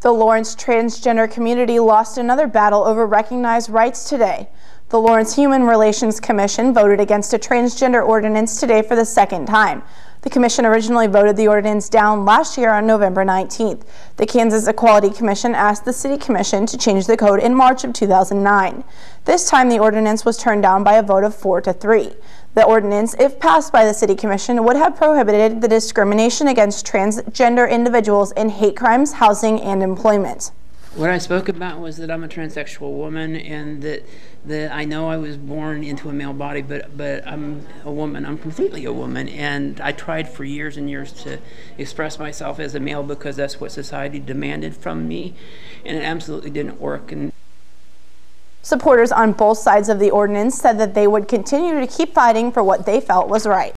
The Lawrence transgender community lost another battle over recognized rights today. The Lawrence Human Relations Commission voted against a transgender ordinance today for the second time. The commission originally voted the ordinance down last year on November 19th. The Kansas Equality Commission asked the City Commission to change the code in March of 2009. This time the ordinance was turned down by a vote of 4 to 3. The ordinance, if passed by the City Commission, would have prohibited the discrimination against transgender individuals in hate crimes, housing, and employment. What I spoke about was that I'm a transsexual woman and that that I know I was born into a male body, but but I'm a woman. I'm completely a woman, and I tried for years and years to express myself as a male because that's what society demanded from me, and it absolutely didn't work. And Supporters on both sides of the ordinance said that they would continue to keep fighting for what they felt was right.